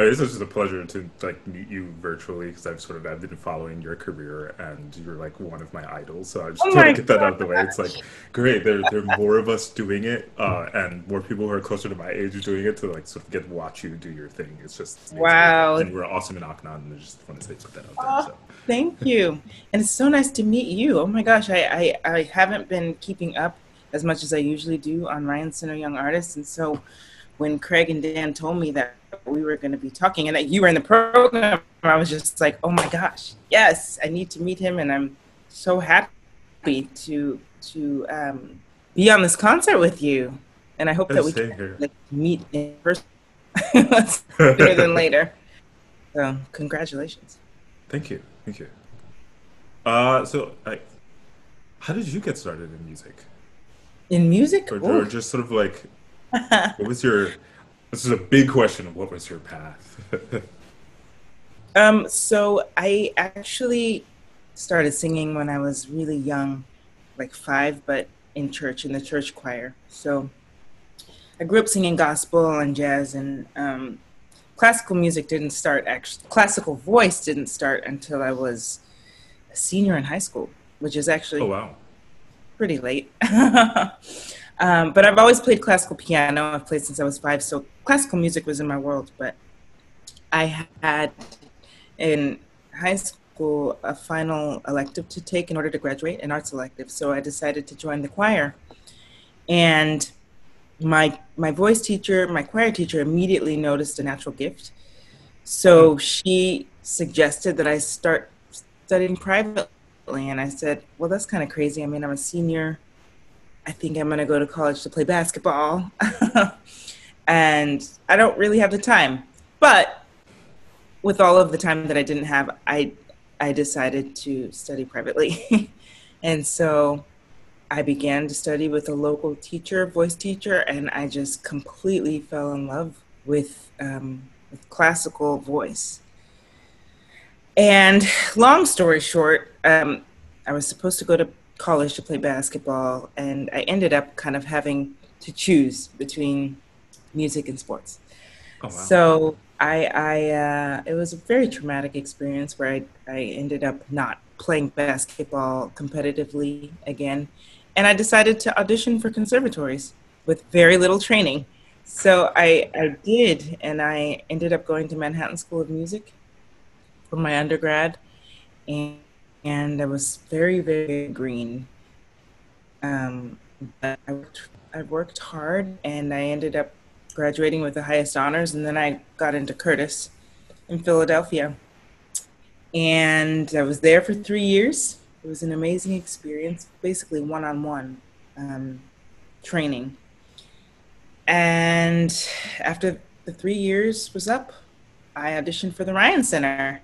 Uh, It's just a pleasure to like meet you virtually because I've sort of I've been following your career and you're like one of my idols. So I just Oh want to get that out of the way. It's like great. There there are more of us doing it, uh, and more people who are closer to my age are doing it to like sort of get to watch you do your thing. It's just amazing. Wow. And were awesome in Akhenaten, and I just want to say put that out there. Oh, So thank you. And it's so nice to meet you. Oh my gosh, I, I, I haven't been keeping up as much as I usually do on Ryan Center Young Artists. And so when Craig and Dan told me that we were going to be talking and that you were in the program, I was just like, oh my gosh, yes, I need to meet him. And I'm so happy to to um, be on this concert with you. And I hope that we can like, meet in person sooner than later. So congratulations. Thank you, thank you. Uh, so like, how did you get started in music, In music? or, or just sort of like what was your? This is a big question. What was your path? um, so I actually started singing when I was really young, like five, but in church, in the church choir. So I grew up singing gospel and jazz, and um, classical music didn't start, actually, classical voice didn't start until I was a senior in high school, which is actually oh wow. pretty late. um, but I've always played classical piano. I've played since I was five, so classical music was in my world. But I had in high school a final elective to take in order to graduate, an arts elective. So I decided to join the choir, and my my voice teacher, my choir teacher, immediately noticed a natural gift. So she suggested that I start studying privately, and I said, "Well, that's kind of crazy. I mean, I'm a senior. I think I'm going to go to college to play basketball, and I don't really have the time." But with all of the time that I didn't have, I I decided to study privately, and so I began to study with a local teacher, voice teacher, and I just completely fell in love with um, with classical voice. And long story short, um, I was supposed to go to college to play basketball, and I ended up kind of having to choose between music and sports. Oh wow. So I, I uh, it was a very traumatic experience where I, I ended up not playing basketball competitively again, and I decided to audition for conservatories with very little training. So I, I did, and I ended up going to Manhattan School of Music for my undergrad, and, and I was very, very green. Um, but I worked, I worked hard, and I ended up graduating with the highest honors, and then I got into Curtis in Philadelphia. And I was there for three years. It was an amazing experience, basically one on one training. And after the three years was up, I auditioned for the Ryan Center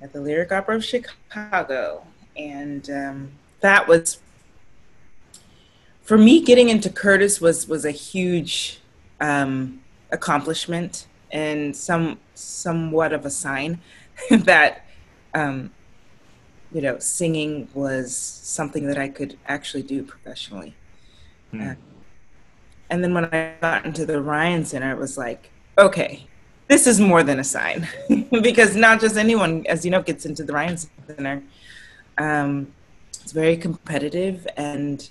at the Lyric Opera of Chicago. And um, that was, for me, getting into Curtis was, was a huge um, accomplishment and some somewhat of a sign that um, you know singing was something that I could actually do professionally. Hmm. Uh, and then when I got into the Ryan Center, it was like, okay, this is more than a sign because not just anyone, as you know, gets into the Ryan Center. Um, it's very competitive and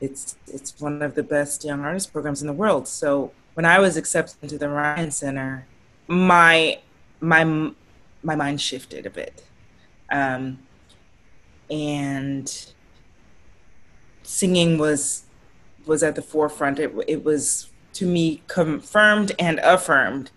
it's it's one of the best young artist programs in the world. So when I was accepted into the Ryan Center, my my my mind shifted a bit, um, and singing was was at the forefront. It it was to me confirmed and affirmed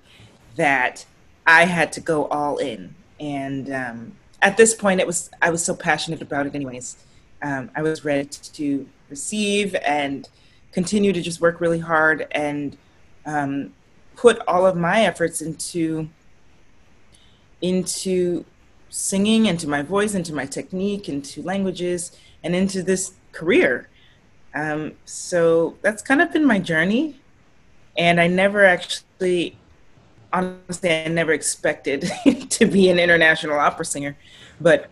that I had to go all in. And um, at this point, it was I was so passionate about it, anyways. Um, I was ready to receive and continue to just work really hard and um, put all of my efforts into into singing, into my voice, into my technique, into languages, and into this career. Um, so that's kind of been my journey, and I never actually, honestly, I never expected to be an international opera singer, but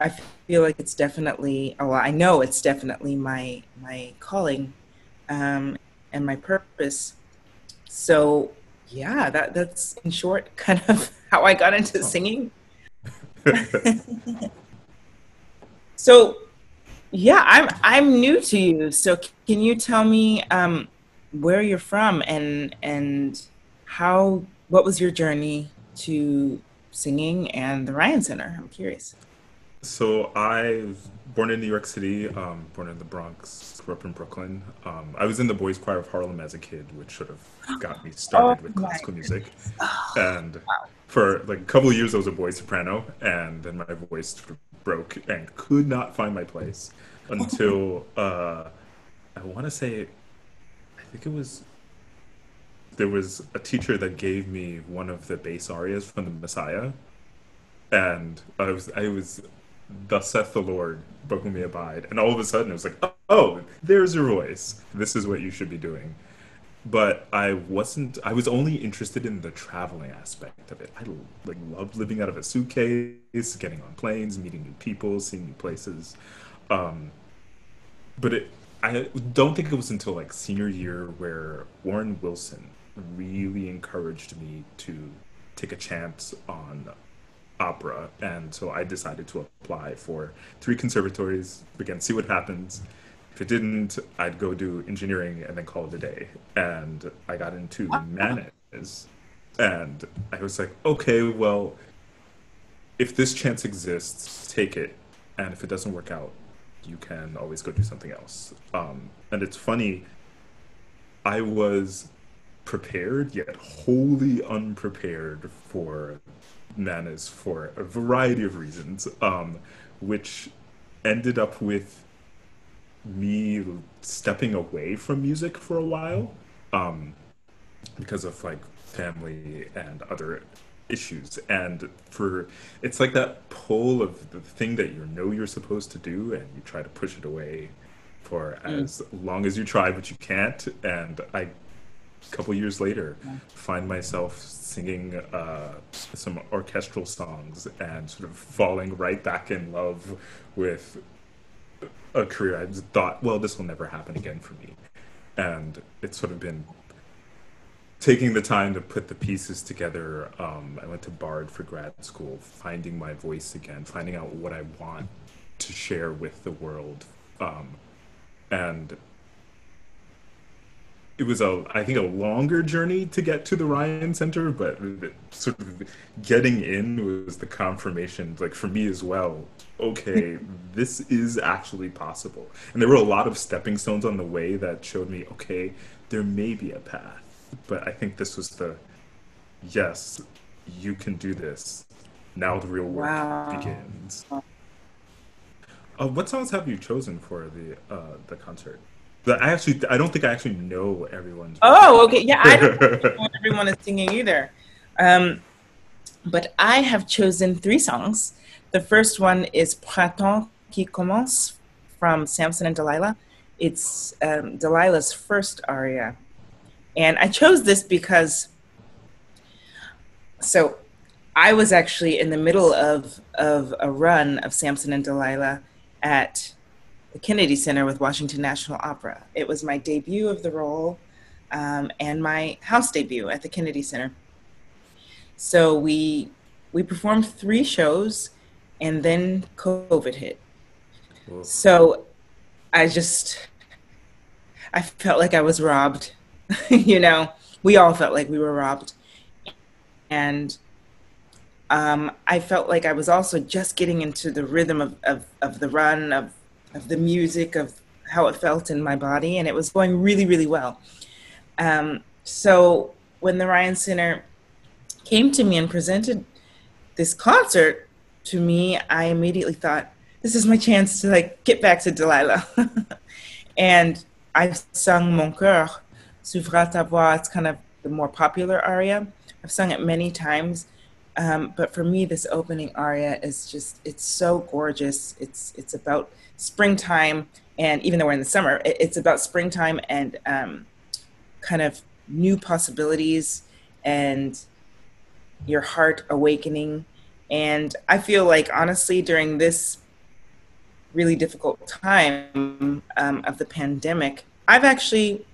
I feel like it's definitely, oh, I know it's definitely my my calling um, and my purpose. So yeah, that that's in short kind of how I got into singing. so, yeah, I'm I'm new to you. So, can you tell me um, where you're from and and how what was your journey to singing and the Ryan Center? I'm curious. So I was born in New York City, um, born in the Bronx, grew up in Brooklyn. Um, I was in the boys' choir of Harlem as a kid, which sort of got me started oh, with classical music. And wow. for like a couple of years, I was a boy soprano, and then my voice sort of broke and could not find my place until uh, I want to say, I think it was there was a teacher that gave me one of the bass arias from the Messiah, and I was I was thus saith the Lord, but whom we abide. And all of a sudden it was like, oh, there's your voice. This is what you should be doing. But I wasn't, I was only interested in the traveling aspect of it. I like loved living out of a suitcase, getting on planes, meeting new people, seeing new places. Um, but it, I don't think it was until like senior year where Warren Wilson really encouraged me to take a chance on opera, and so I decided to apply for three conservatories. Again, see what happens. If it didn't, I'd go do engineering and then call it a day. And I got into Mannes, and I was like, okay, well, if this chance exists, take it, and if it doesn't work out, you can always go do something else. Um, and it's funny, I was prepared yet wholly unprepared for Mannes for a variety of reasons, um, which ended up with me stepping away from music for a while um, because of like family and other issues and for it's like that pull of the thing that you know you're supposed to do and you try to push it away for mm. as long as you try but you can't and i a couple years later, find myself singing uh, some orchestral songs and sort of falling right back in love with a career I thought, well, this will never happen again for me. And it's sort of been taking the time to put the pieces together. Um, I went to Bard for grad school, finding my voice again, finding out what I want to share with the world. Um, and it was a I think a longer journey to get to the Ryan Center, but sort of getting in was the confirmation, like for me as well. Okay, this is actually possible, and there were a lot of stepping stones on the way that showed me, okay, there may be a path, but I think this was the yes, you can do this. Now the real work wow. begins. Uh, what songs have you chosen for the uh, the concert? I actually, I don't think I actually know everyone's. Oh, okay. Yeah, I don't know everyone is singing either. Um, but I have chosen three songs. The first one is Printemps qui commence from Samson and Delilah. It's um, Delilah's first aria. And I chose this because, so I was actually in the middle of, of a run of Samson and Delilah at the Kennedy Center with Washington National Opera. It was my debut of the role um, and my house debut at the Kennedy Center. So we we performed three shows, and then COVID hit. Whoa. So I just I felt like I was robbed. you know, we all felt like we were robbed, and um, I felt like I was also just getting into the rhythm of, of, of the run of of the music, of how it felt in my body, and it was going really, really well. Um, so when the Ryan Center came to me and presented this concert to me, I immediately thought, this is my chance to like get back to Delilah. and I've sung Mon Coeur, S'ouvre à ta voix. It's kind of the more popular aria. I've sung it many times. Um, but for me, this opening aria is just, it's so gorgeous. It's, it's about springtime, and even though we're in the summer, it's about springtime and um, kind of new possibilities and your heart awakening. And I feel like, honestly, during this really difficult time um, of the pandemic, I've actually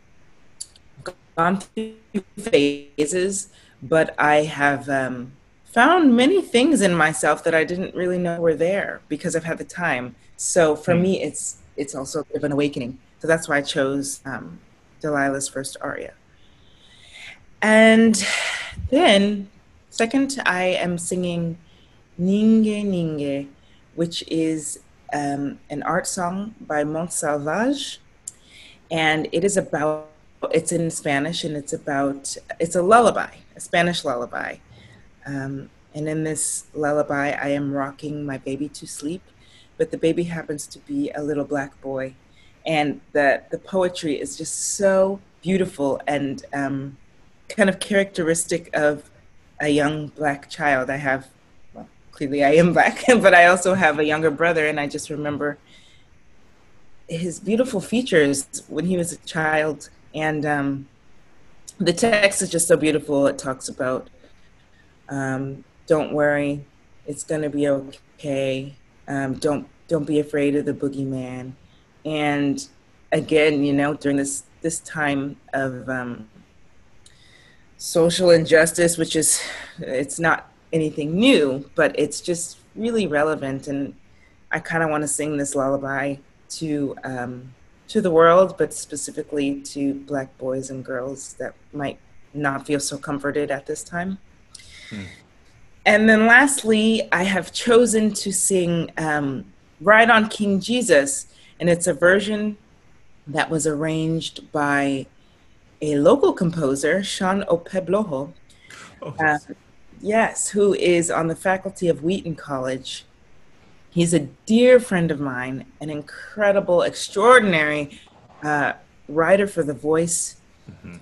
gone through phases, but I have um, found many things in myself that I didn't really know were there because I've had the time. So for mm. me, it's it's also a bit of an awakening. So that's why I chose um, Delilah's first aria. And then, second, I am singing Ninghe Ninghe, which is um, an art song by Montsalvatge. And it is about, it's in Spanish and it's about, it's a lullaby, a Spanish lullaby. Um, and in this lullaby, I am rocking my baby to sleep, but the baby happens to be a little black boy. And the, the poetry is just so beautiful and um, kind of characteristic of a young black child. I have clearly I am black, but I also have a younger brother, and I just remember his beautiful features when he was a child. And um, the text is just so beautiful. It talks about, um, "Don't worry, it's gonna be okay. Um, don't don't be afraid of the boogeyman." And again, you know, during this this time of um, social injustice, which is it's not anything new, but it's just really relevant. And I kind of want to sing this lullaby to um, to the world, but specifically to Black boys and girls that might not feel so comforted at this time. And then lastly, I have chosen to sing um, Ride on King Jesus, and it's a version that was arranged by a local composer, Shawn Okpebholo. Oh, uh, Yes, who is on the faculty of Wheaton College. He's a dear friend of mine, an incredible, extraordinary uh, writer for The Voice. Mm-hmm.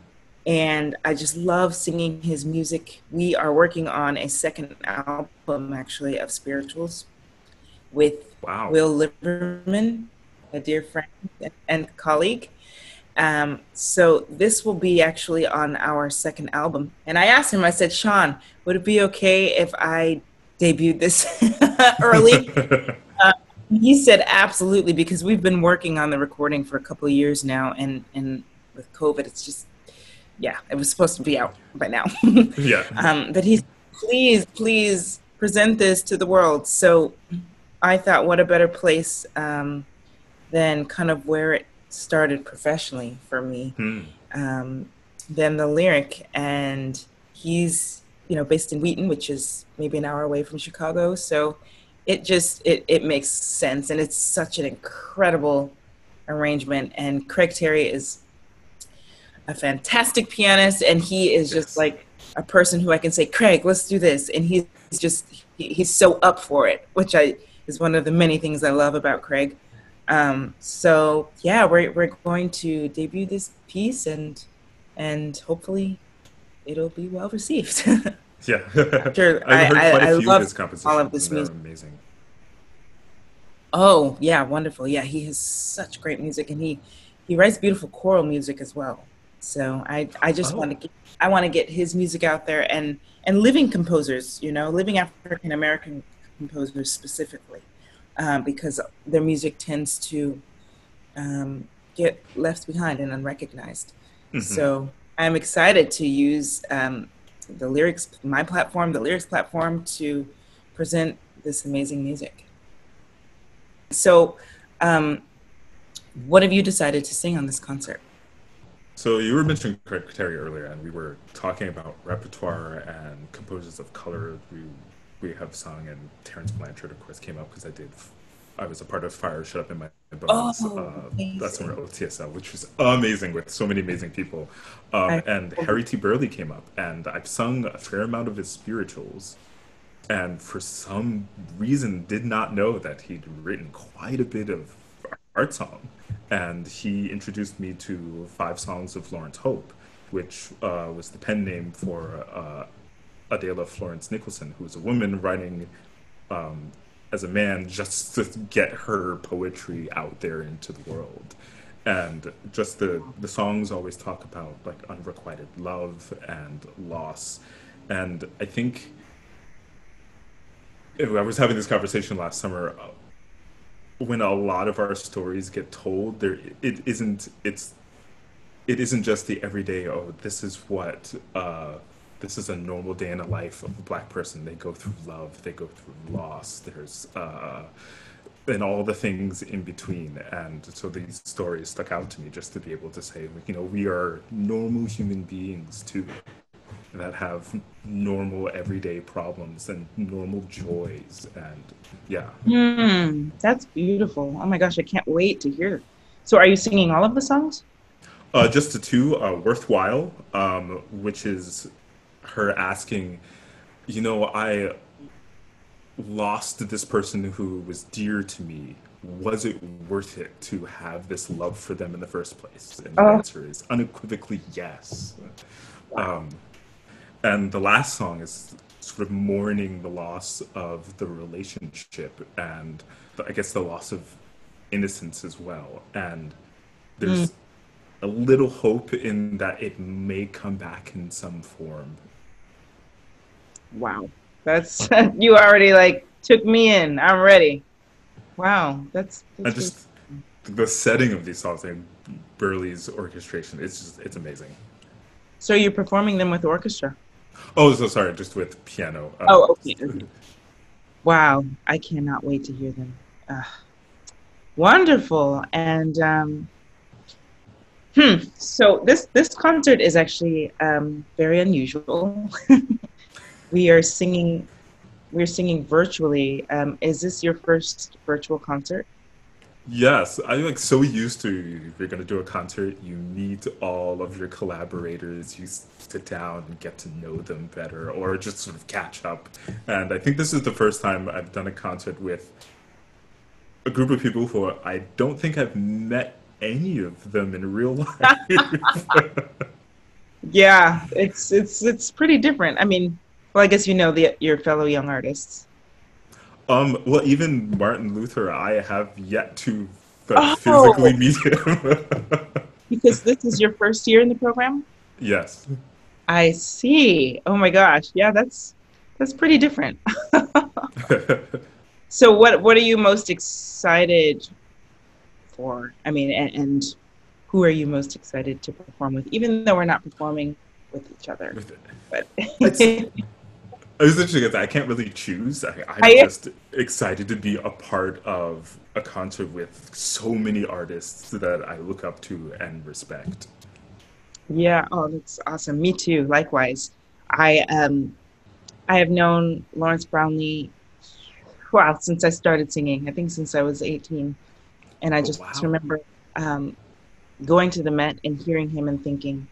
And I just love singing his music. We are working on a second album, actually, of spirituals with wow. Will Liverman, a dear friend and colleague. Um, so this will be actually on our second album. And I asked him, I said, Shawn, would it be okay if I debuted this early? uh, he said, absolutely, because we've been working on the recording for a couple of years now. And, and with COVID, it's just, yeah, it was supposed to be out by now. yeah. Um, but he please, please present this to the world. So I thought, what a better place um, than kind of where it started professionally for me hmm. um, than the lyric. And he's, you know, based in Wheaton, which is maybe an hour away from Chicago. So it just, it, it makes sense. And it's such an incredible arrangement. And Craig Terry is a fantastic pianist. And he is just like a person who I can say, Craig, let's do this. And he's just, he, he's so up for it, which I, is one of the many things I love about Craig. Um, so yeah, we're we're going to debut this piece and and hopefully it'll be well received. yeah, sure. I, I, I love all of this music. Amazing. Oh yeah, wonderful. Yeah, he has such great music, and he he writes beautiful choral music as well. So I I just oh. want to get I want to get his music out there and and living composers, you know, living African American composers specifically um, because their music tends to um, get left behind and unrecognized. Mm-hmm. So I'm excited to use um, the Lyric's, my platform, the Lyric's platform, to present this amazing music. So, um, what have you decided to sing on this concert? So you were mentioning criteria earlier, and we were talking about repertoire and composers of color. We we have sung, and Terence Blanchard, of course, came up because I did. I was a part of Fire Shut Up in My Bones. Oh, uh, that's summer OTSL, which was amazing with so many amazing people. Um, and Harry T. Burleigh came up, and I've sung a fair amount of his spirituals. And for some reason, did not know that he'd written quite a bit of art song. And he introduced me to five songs of Laurence Hope, which uh, was the pen name for uh, Adela Florence Nicholson, who was a woman writing um, as a man just to get her poetry out there into the world. And just the, the songs always talk about like unrequited love and loss. And I think I was having this conversation last summer. When a lot of our stories get told, there it isn't. It's it isn't just the everyday. Oh, this is what. Uh, this is a normal day in the life of a black person. They go through love, they go through loss. There's uh, and all the things in between. And so these stories stuck out to me just to be able to say, you know, we are normal human beings too that have normal everyday problems and normal joys and yeah. Mm, that's beautiful. Oh my gosh i can't wait to hear. So are you singing all of the songs? Uh, just the two uh, worthwhile um, which is her asking you know i lost this person who was dear to me, was it worth it to have this love for them in the first place? And the uh, answer is unequivocally yes. Um, and the last song is sort of mourning the loss of the relationship and the, I guess the loss of innocence as well. And there's mm. a little hope in that it may come back in some form. Wow. That's you already like took me in. I'm ready. Wow, that's. that's I just the setting of these songs and Burleigh's orchestration. It's just it's amazing. So you're performing them with orchestra? Oh, so sorry, just with piano. Uh, oh, okay. wow, I cannot wait to hear them. Uh, wonderful, and um, hmm. So this this concert is actually um, very unusual. we are singing we're singing virtually. Um, is this your first virtual concert? Yes, I'm like so used to if you're gonna do a concert, you meet all of your collaborators, you sit down and get to know them better, or just sort of catch up. And I think this is the first time I've done a concert with a group of people who I don't think I've met any of them in real life. yeah, it's it's it's pretty different. I mean, well, I guess you know the, your fellow young artists. Um, well, even Martin Luther, I have yet to oh. physically meet him. because this is your first year in the program. Yes. I see. Oh my gosh, yeah, that's that's pretty different. so, what what are you most excited for? I mean, and, and who are you most excited to perform with? Even though we're not performing with each other, but. It's interesting because I can't really choose. I, I'm I, just excited to be a part of a concert with so many artists that I look up to and respect. Yeah, oh, that's awesome. Me too. Likewise, I um, I have known Lawrence Brownlee, wow, since I started singing. I think since I was 18, and I oh, just wow. remember um, going to the Met and hearing him and thinking,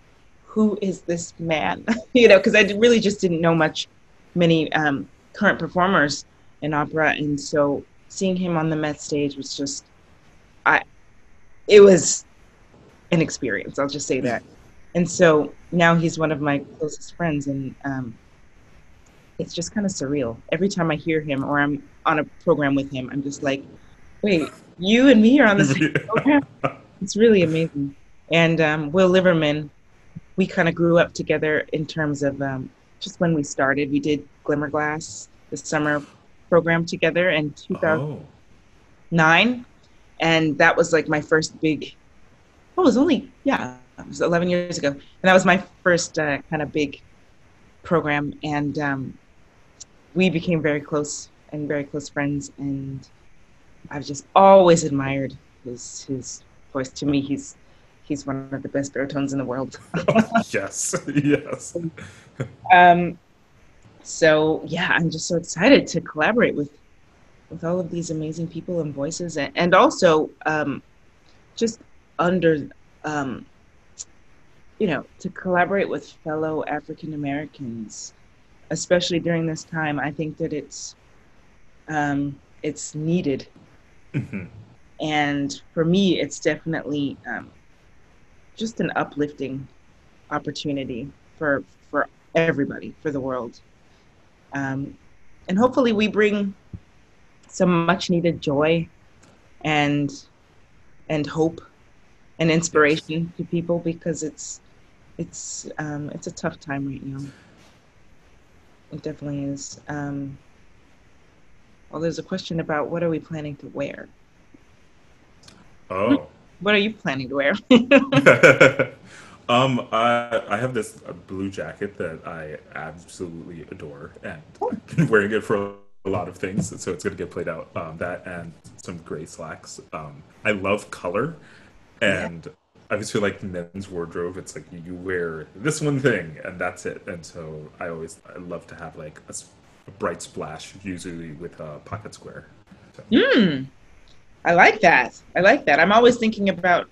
"Who is this man?" you know, because I really just didn't know much many um, current performers in opera, and so seeing him on the Met stage was just, I, it was an experience. I'll just say that. And so now he's one of my closest friends, and um, it's just kind of surreal. Every time I hear him or I'm on a program with him, I'm just like, wait, you and me are on the same program? It's really amazing. And um, Will Liverman, we kind of grew up together in terms of um, just when we started. We did Glimmerglass, the summer program together in 2009. Oh. And that was like my first big, oh, it was only, yeah, it was 11 years ago. And that was my first uh, kind of big program. And um, we became very close and very close friends. And I've just always admired his, his voice. To me, he's he's one of the best baritones in the world. yes, yes. um, so yeah, I'm just so excited to collaborate with with all of these amazing people and voices, and, and also um, just under um, you know to collaborate with fellow African Americans, especially during this time. I think that it's um, it's needed. Mm-hmm. And for me, it's definitely um, just an uplifting opportunity for for everybody, for the world. Um, and hopefully we bring some much needed joy and and hope and inspiration to people because it's it's um, it's a tough time right now. It definitely is. Um, well, there's a question about what are we planning to wear. Oh. What are you planning to wear? Um, I, I have this blue jacket that I absolutely adore, and I've been wearing it for a lot of things, so it's going to get played out. Um, that and some gray slacks. Um, I love color, and yeah. I just feel like men's wardrobe. It's like you wear this one thing, and that's it. And so I always I love to have like a, a bright splash, usually with a pocket square. So. Mm, I like that. I like that. I'm always thinking about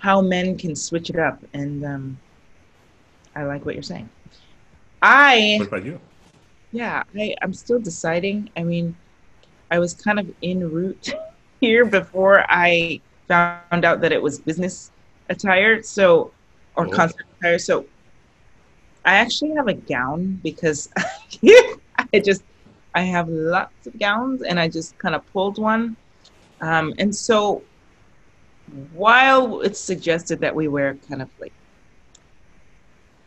how men can switch it up, and um, I like what you're saying. I. What about you? Yeah, I, I'm still deciding. I mean, I was kind of en route here before I found out that it was business attire, so or oh. concert attire. So I actually have a gown because I just I have lots of gowns, and I just kind of pulled one. Um, and so while it's suggested that we wear kind of like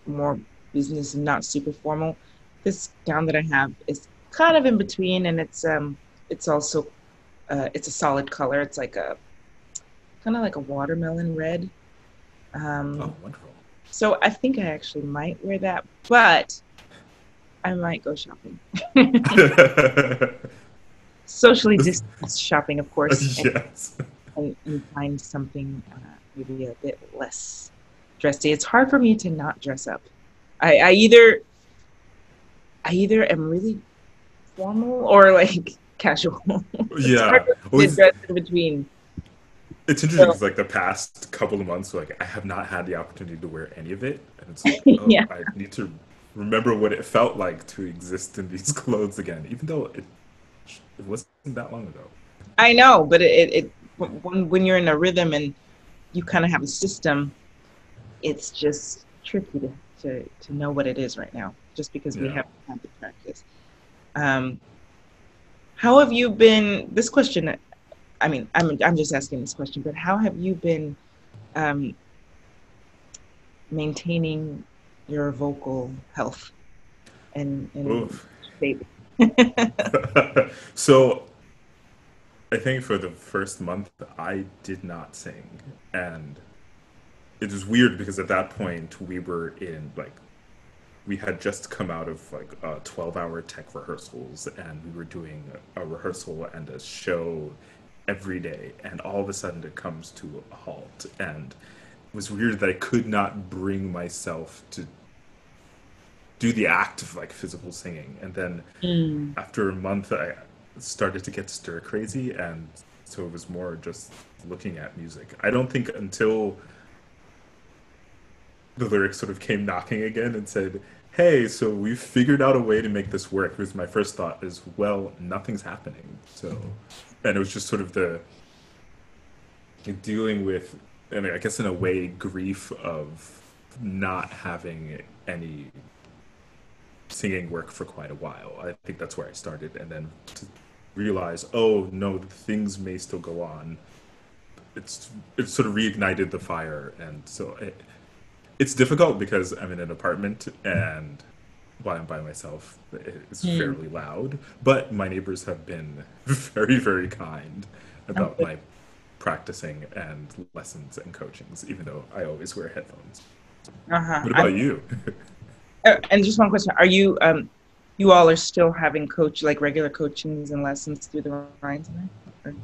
more business and not super formal, this gown that I have is kind of in between, and it's um it's also uh, it's a solid color. It's like a kind of like a watermelon red. Um, oh, wonderful! So I think I actually might wear that, but I might go shopping. Socially distanced shopping, of course. yes and, and find something uh, maybe a bit less dressy. It's hard for me to not dress up. I, I either I either am really formal or like casual. yeah, it's dress in between. It's interesting because so, like the past couple of months, like I have not had the opportunity to wear any of it, and it's like, oh, yeah. I need to remember what it felt like to exist in these clothes again, even though it it wasn't that long ago. I know, but it, it when, when you're in a rhythm and you kind of have a system, it's just tricky to, to, to know what it is right now, just because yeah. we haven't had the practice. Um, how have you been? This question, I mean, I'm I'm just asking this question, but how have you been um, maintaining your vocal health and, and shape? so I think for the first month, I did not sing. And it was weird because at that point, we were in like, we had just come out of like uh, 12 hour tech rehearsals and we were doing a rehearsal and a show every day. And all of a sudden, it comes to a halt. And it was weird that I could not bring myself to do the act of like physical singing. And then mm. after a month, I, started to get stir crazy, and so it was more just looking at music. I don't think until the lyrics sort of came knocking again and said, "Hey, so we've figured out a way to make this work." Because my first thought is, "Well, nothing's happening." So, and it was just sort of the dealing with, I mean, I guess in a way, grief of not having any singing work for quite a while. I think that's where I started, and then to realize, oh no, things may still go on. It's it sort of reignited the fire, and so it, it's difficult because I'm in an apartment and while I'm by myself, it's mm. fairly loud. But my neighbors have been very, very kind about my practicing and lessons and coachings, even though I always wear headphones. Uh-huh. What about I'm, you? Uh, and just one question: Are you um, you all are still having coach like regular coachings and lessons through the Ryan Center?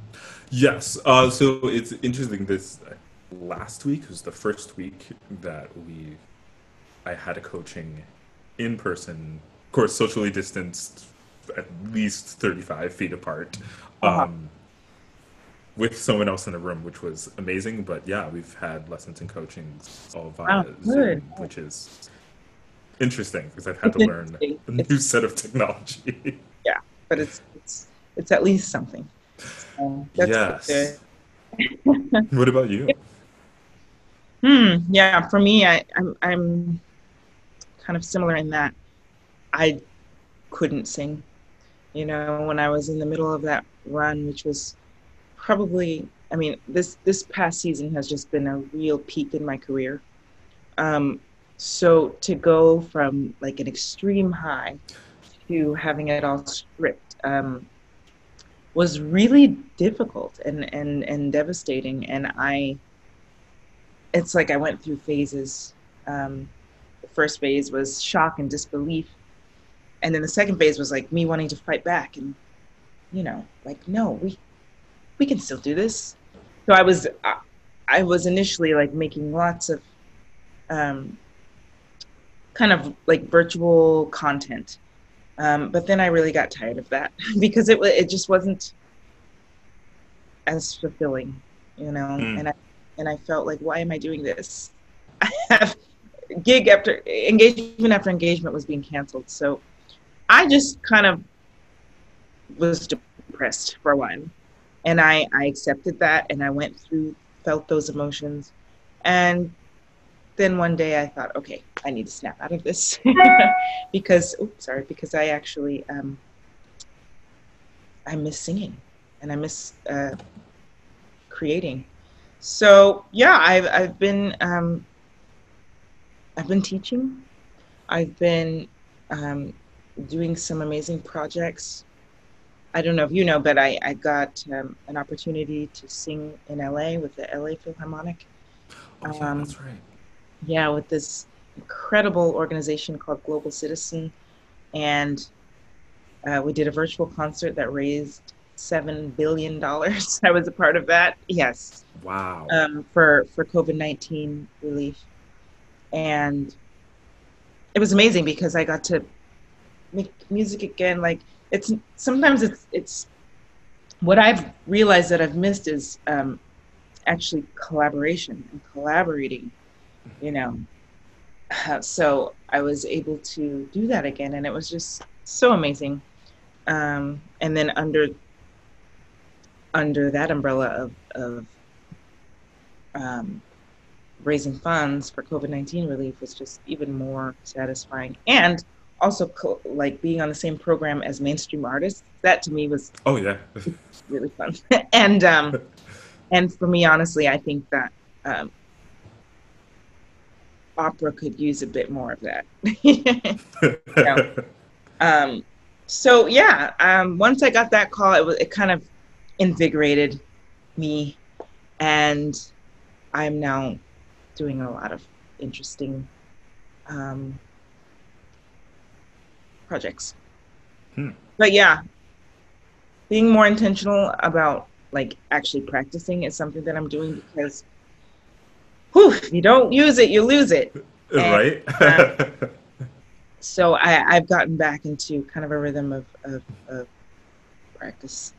Yes. Uh, so it's interesting. This last week was the first week that we I had a coaching in person, of course, socially distanced, at least thirty-five feet apart. Uh-huh. Um, with someone else in the room, which was amazing. But yeah, we've had lessons and coachings all via oh, Zoom, which is interesting because I've had to learn a new set of technology. yeah, but it's it's it's at least something. So yes. what about you? Hmm. Yeah. For me, I, I'm I'm kind of similar in that I couldn't sing. You know, when I was in the middle of that run, which was probably, I mean, this this past season has just been a real peak in my career. Um, so to go from like an extreme high to having it all stripped um, was really difficult and, and, and devastating. And I, it's like I went through phases um, the first phase was shock and disbelief, and then the second phase was like me wanting to fight back and you know like no we we can still do this. So I was I, I was initially like making lots of um, kind of like virtual content. Um, but then I really got tired of that because it it just wasn't as fulfilling, you know. Mm. And I and I felt like, why am I doing this? I have gig after engagement after engagement was being canceled, so I just kind of was depressed for a while, and I I accepted that and I went through felt those emotions, and then one day I thought, okay, I need to snap out of this because, oops, sorry, because I actually um, I miss singing and I miss uh, creating. So yeah, I've I've been um, I've been teaching. I've been um, doing some amazing projects. I don't know if you know, but I, I got um, an opportunity to sing in LA with the LA Philharmonic. Oh, yeah, um, that's right yeah, with this incredible organization called Global Citizen, and uh, we did a virtual concert that raised seven billion dollars. I was a part of that. Yes. Wow. Um, for for COVID nineteen relief, and it was amazing because I got to make music again. Like it's sometimes it's it's what I've realized that I've missed is um, actually collaboration and collaborating you know. So I was able to do that again, and it was just so amazing. Um, and then under under that umbrella of, of um, raising funds for COVID nineteen relief was just even more satisfying, and also co- like being on the same program as mainstream artists. That to me was oh yeah, really fun. and um, and for me, honestly, I think that um, opera could use a bit more of that. um, so yeah, um, once I got that call, it was it kind of invigorated me, and I'm now doing a lot of interesting um, projects. Hmm. But yeah, being more intentional about like actually practicing is something that I'm doing because whew, if you don't use it, you lose it. And, right. uh, so I, have gotten back into kind of a rhythm of, of, of, practice.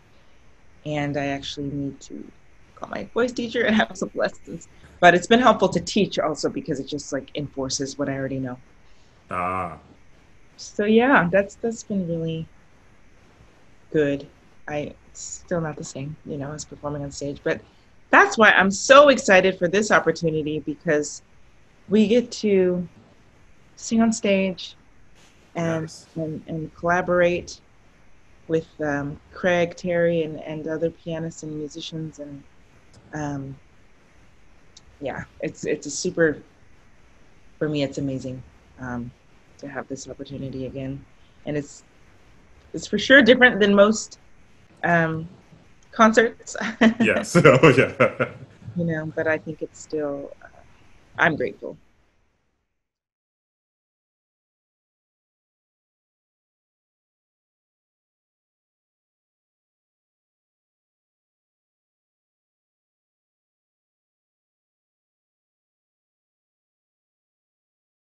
And I actually need to call my voice teacher and have some lessons. But it's been helpful to teach also because it just like enforces what I already know. Ah. So yeah, that's that's been really good. I still not the same, you know, as performing on stage, but that's why I'm so excited for this opportunity because we get to sing on stage and yes. and, and, collaborate with um, Craig, Terry, and, and other pianists and musicians, and um, yeah, it's it's a super. For me, it's amazing um, to have this opportunity again, and it's it's for sure different than most um, concerts. yes. Oh, yeah. you know, but I think it's still, uh, I'm grateful